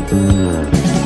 Mm-hmm.